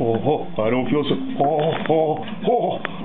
ほうほう。あれ起きまほうほう。ほうほう。